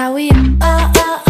how we are. Oh, oh, oh.